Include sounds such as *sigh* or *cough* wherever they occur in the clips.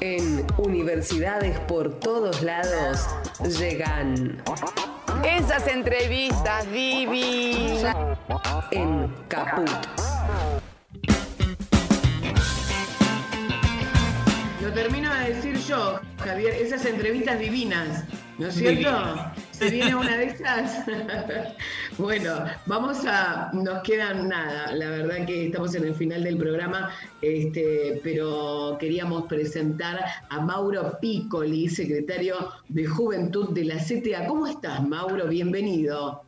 En universidades por todos lados llegan Esas entrevistas, Vivi. en Caput. Lo termino de decir yo, Javier, esas entrevistas divinas, ¿no es cierto? ¿Se viene una de esas? *laughs* bueno, vamos a. Nos quedan nada, la verdad que estamos en el final del programa, este, pero queríamos presentar a Mauro Piccoli, secretario de Juventud de la CTA. ¿Cómo estás, Mauro? Bienvenido.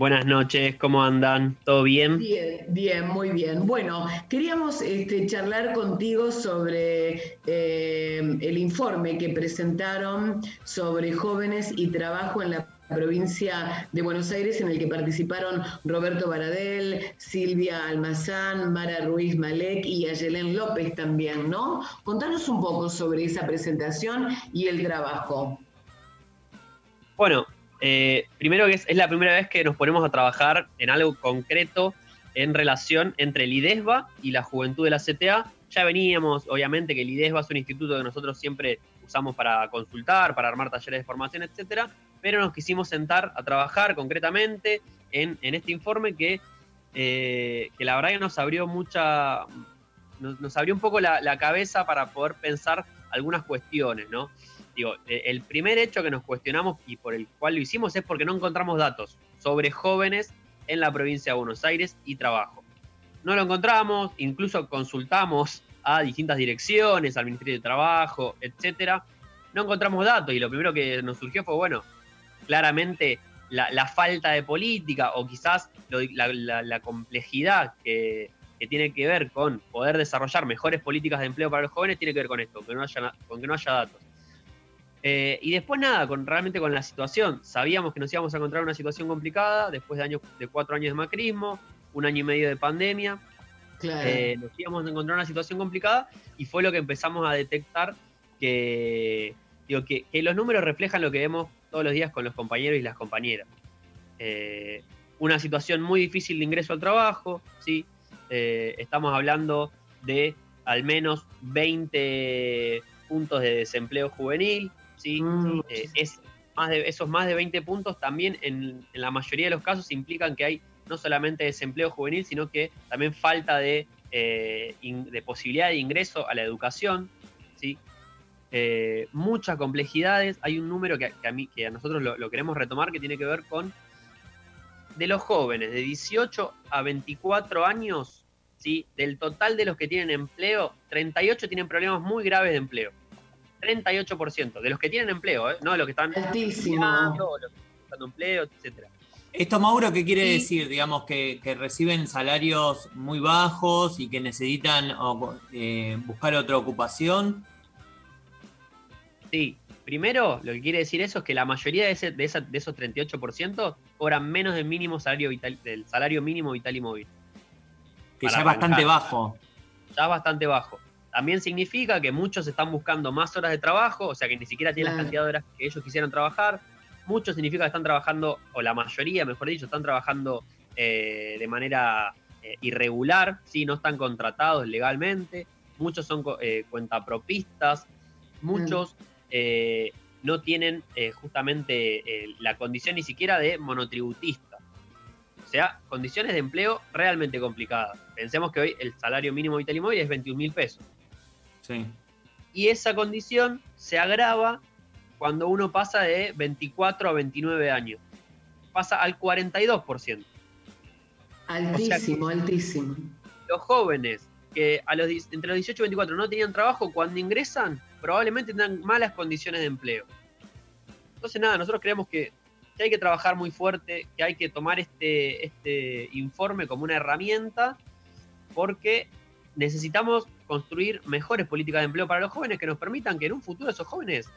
Buenas noches, ¿cómo andan? ¿Todo bien? Bien, bien, muy bien. Bueno, queríamos este, charlar contigo sobre eh, el informe que presentaron sobre jóvenes y trabajo en la provincia de Buenos Aires, en el que participaron Roberto Baradel, Silvia Almazán, Mara Ruiz Malek y Ayelén López también, ¿no? Contanos un poco sobre esa presentación y el trabajo. Bueno, eh, primero que es, la primera vez que nos ponemos a trabajar en algo concreto en relación entre el IDESBA y la juventud de la CTA. Ya veníamos, obviamente, que el IDESBA es un instituto que nosotros siempre usamos para consultar, para armar talleres de formación, etcétera, pero nos quisimos sentar a trabajar concretamente en, este informe que, eh, que la verdad que nos abrió mucha, nos, abrió un poco la cabeza para poder pensar algunas cuestiones, ¿no? Digo, eh, el primer hecho que nos cuestionamos y por el cual lo hicimos es porque no encontramos datos sobre jóvenes en la provincia de Buenos Aires y trabajo. No lo encontramos, incluso consultamos a distintas direcciones, al Ministerio de Trabajo, etcétera. No encontramos datos y lo primero que nos surgió fue, bueno, claramente la, falta de política o quizás la, complejidad que, tiene que ver con poder desarrollar mejores políticas de empleo para los jóvenes tiene que ver con esto, que no haya, con que no haya datos. Eh, y después nada, con, realmente con la situación. Sabíamos que nos íbamos a encontrar en una situación complicada después de, años, de cuatro años de macrismo, un año y medio de pandemia. Claro. Eh, nos íbamos a encontrar en una situación complicada y fue lo que empezamos a detectar que, digo, que, que los números reflejan lo que vemos todos los días con los compañeros y las compañeras. Eh, una situación muy difícil de ingreso al trabajo, ¿sí? Estamos hablando de al menos 20 puntos de desempleo juvenil, ¿sí? Mm, Eh, es más de, esos más de 20 puntos también en, en la mayoría de los casos implican que hay no solamente desempleo juvenil, sino que también falta de, eh, in- de posibilidad de ingreso a la educación, ¿sí? Eh, muchas complejidades. Hay un número que, que a, mí, que a nosotros lo, lo queremos retomar que tiene que ver con de los jóvenes de 18 a 24 años, ¿sí? del total de los que tienen empleo, 38 tienen problemas muy graves de empleo. 38% de los que tienen empleo, ¿eh? no de los que están Altísimo. estudiando, los que están buscando empleo, etcétera. Esto, Mauro, ¿qué quiere Y- decir? Digamos que, que reciben salarios muy bajos y que necesitan o, eh, buscar otra ocupación. Sí, primero lo que quiere decir eso es que la mayoría de, ese- de, esa- de esos 38% cobran menos del mínimo salario vital, del salario mínimo vital y móvil. Que ya es bastante bajo. Ya es bastante bajo. También significa que muchos están buscando más horas de trabajo, o sea que ni siquiera tienen la Claro. cantidad de horas que ellos quisieran trabajar. Muchos significa que están trabajando, o la mayoría, mejor dicho, están trabajando eh, de manera eh, irregular, ¿sí? no están contratados legalmente. Muchos son eh, cuentapropistas, muchos eh, no tienen justamente la condición ni siquiera de monotributista. O sea, condiciones de empleo realmente complicadas. Pensemos que hoy el salario mínimo vital y móvil es 21 mil pesos. Sí. Y esa condición se agrava cuando uno pasa de 24 a 29 años. Pasa al 42%. Altísimo, altísimo. Los jóvenes que a los, entre los 18 y 24 no tenían trabajo, cuando ingresan, probablemente tengan malas condiciones de empleo. Entonces, nada, nosotros creemos que, que hay que trabajar muy fuerte, que hay que tomar este, este informe como una herramienta, porque necesitamos construir mejores políticas de empleo para los jóvenes que nos permitan que en un futuro esos jóvenes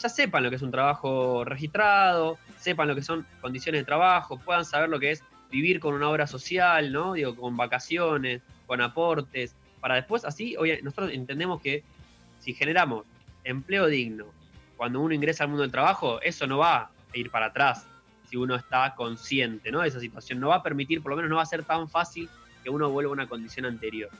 ya sepan lo que es un trabajo registrado, sepan lo que son condiciones de trabajo, puedan saber lo que es vivir con una obra social, ¿no? Digo, con vacaciones, con aportes, para después así, nosotros entendemos que si generamos empleo digno cuando uno ingresa al mundo del trabajo, eso no va a ir para atrás si uno está consciente, ¿no? De esa situación, no va a permitir, por lo menos no va a ser tan fácil que uno vuelva a una condición anterior.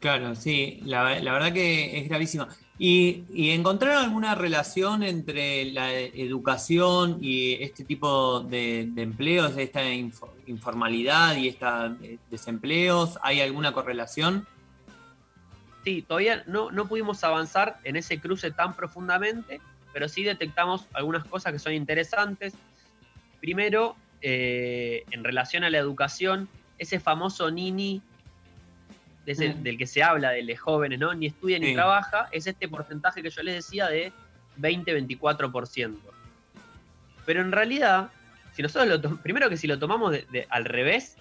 Claro, sí, la, verdad que es gravísima. ¿Y, ¿Y, encontraron alguna relación entre la educación y este tipo de, empleos, esta informalidad y estos desempleos? ¿Hay alguna correlación? Sí, todavía no, no pudimos avanzar en ese cruce tan profundamente, pero sí detectamos algunas cosas que son interesantes. Primero, eh, en relación a la educación, ese famoso Nini Del que se habla, de los jóvenes, ¿no? Ni estudia ni trabaja, es este porcentaje que yo les decía de 20-24%. Pero en realidad, si nosotros lo primero que si lo tomamos de, al revés,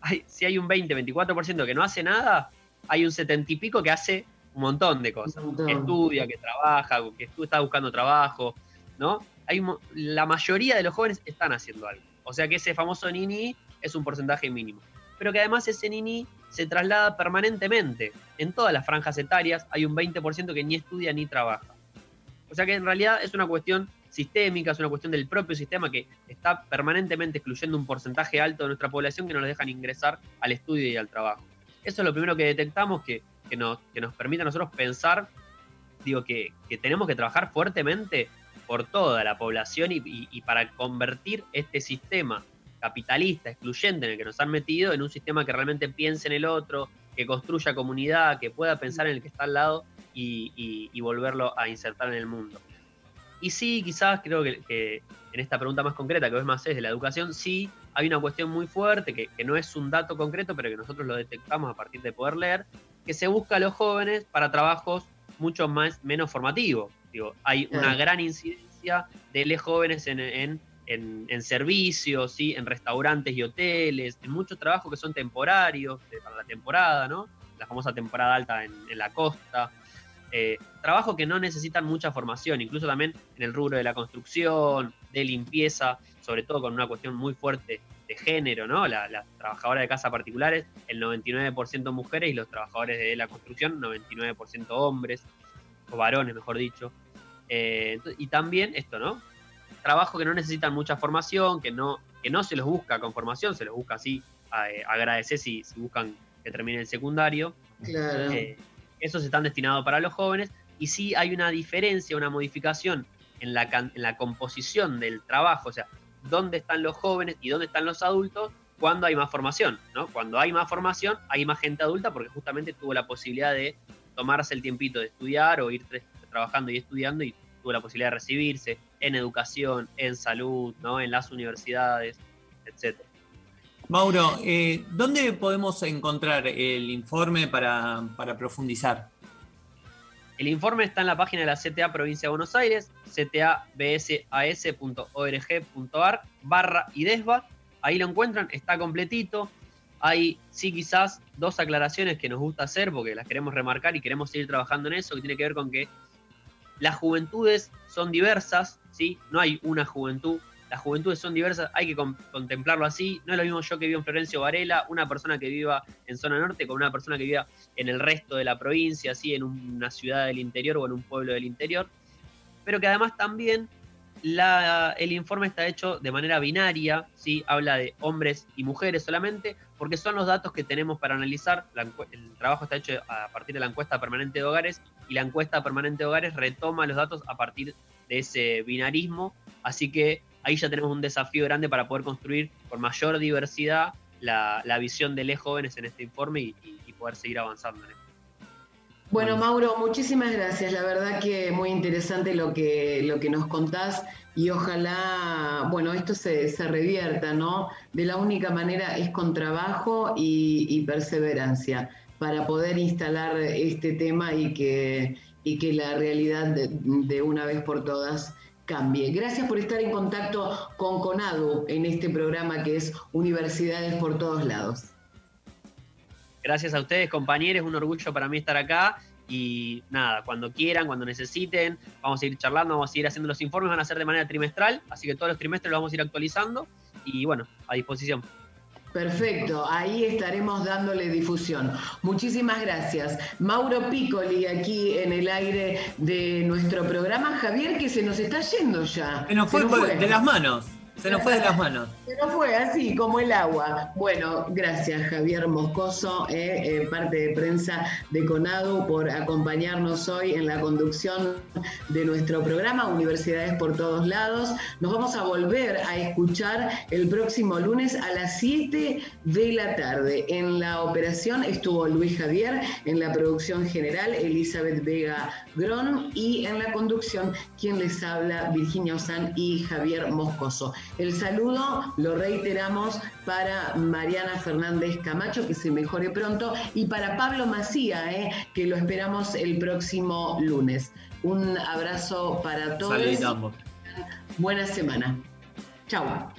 hay, si hay un 20-24% que no hace nada, hay un 70 y pico que hace un montón de cosas. Que estudia, que trabaja, que está buscando trabajo, ¿no? Hay, la mayoría de los jóvenes están haciendo algo. O sea que ese famoso Nini es un porcentaje mínimo. Pero que además ese Nini se traslada permanentemente. En todas las franjas etarias hay un 20% que ni estudia ni trabaja. O sea que en realidad es una cuestión sistémica, es una cuestión del propio sistema que está permanentemente excluyendo un porcentaje alto de nuestra población que no nos dejan ingresar al estudio y al trabajo. Eso es lo primero que detectamos que, nos, nos permite a nosotros pensar, digo, que, tenemos que trabajar fuertemente por toda la población y para convertir este sistema capitalista, excluyente en el que nos han metido, en un sistema que realmente piense en el otro, que construya comunidad, que pueda pensar en el que está al lado y, volverlo a insertar en el mundo. Y sí, quizás creo que, en esta pregunta más concreta, que es más es de la educación, sí hay una cuestión muy fuerte, que, no es un dato concreto, pero que nosotros lo detectamos a partir de poder leer, que se busca a los jóvenes para trabajos mucho más, menos formativos. Digo, hay una gran incidencia de los jóvenes en en, servicios, ¿sí? en restaurantes y hoteles, en muchos trabajos que son temporarios, para la temporada, ¿no? La famosa temporada alta en, la costa. Eh, trabajos que no necesitan mucha formación, incluso también en el rubro de la construcción, de limpieza, sobre todo con una cuestión muy fuerte de género, ¿no? Las trabajadoras de casa particulares, el 99% mujeres y los trabajadores de la construcción, 99% hombres, o varones, mejor dicho. Eh, y también esto, ¿no? Trabajos que no necesitan mucha formación, que no, que no se los busca con formación, se los busca así, eh, agradecer si, buscan que termine el secundario. Claro. Eh, esos están destinados para los jóvenes y sí hay una diferencia, una modificación en la, en la composición del trabajo, o sea, dónde están los jóvenes y dónde están los adultos cuando hay más formación, ¿no? Cuando hay más formación, hay más gente adulta porque justamente tuvo la posibilidad de tomarse el tiempito de estudiar o ir trabajando y estudiando y tuvo la posibilidad de recibirse en educación, en salud, ¿no? en las universidades, etc. Mauro, eh, ¿dónde podemos encontrar el informe para, profundizar? El informe está en la página de la CTA Provincia de Buenos Aires, ctabsas.org.ar barra IDESBA. Ahí lo encuentran, está completito. Hay sí quizás dos aclaraciones que nos gusta hacer porque las queremos remarcar y queremos seguir trabajando en eso, que tiene que ver con que las juventudes son diversas, ¿sí? No hay una juventud, las juventudes son diversas, hay que contemplarlo así. No es lo mismo yo que vivo en Florencio Varela, una persona que viva en zona norte, con una persona que viva en el resto de la provincia, ¿sí? En una ciudad del interior o en un pueblo del interior. Pero que además también el informe está hecho de manera binaria, ¿sí? habla de hombres y mujeres solamente, porque son los datos que tenemos para analizar. el trabajo está hecho a partir de la encuesta permanente de hogares y la encuesta permanente de hogares retoma los datos a partir de ese binarismo, así que ahí ya tenemos un desafío grande para poder construir con mayor diversidad la, visión de los jóvenes en este informe y, y poder seguir avanzando en esto. Bueno, Mauro, muchísimas gracias. La verdad que muy interesante lo que, lo que nos contás y ojalá, bueno, esto se, revierta, ¿no? De la única manera es con trabajo y, perseverancia para poder instalar este tema y que, y que la realidad de, una vez por todas cambie. Gracias por estar en contacto con CONADU en este programa que es Universidades por todos lados. Gracias a ustedes, compañeros, un orgullo para mí estar acá. Y nada, cuando quieran, cuando necesiten, vamos a ir charlando, vamos a ir haciendo los informes, van a ser de manera trimestral, así que todos los trimestres los vamos a ir actualizando y bueno, a disposición. Perfecto, ahí estaremos dándole difusión. Muchísimas gracias. Mauro Piccoli aquí en el aire de nuestro programa. Javier, que se nos está yendo ya. Se nos fue, de las manos. Se nos fue de las manos. *laughs* Se nos fue así, como el agua. Bueno, gracias Javier Moscoso, eh, eh, parte de prensa de CONADU, por acompañarnos hoy en la conducción de nuestro programa Universidades por todos lados. Nos vamos a volver a escuchar el próximo lunes a las 7 de la tarde. En la operación estuvo Luis Javier, en la producción general Elizabeth Vega Gron y en la conducción quien les habla Virginia Osan y Javier Moscoso. El saludo lo reiteramos para Mariana Fernández Camacho, que se mejore pronto, y para Pablo Macía, eh, que lo esperamos el próximo lunes. Un abrazo para todos. Saludamos. Buena semana. Chao.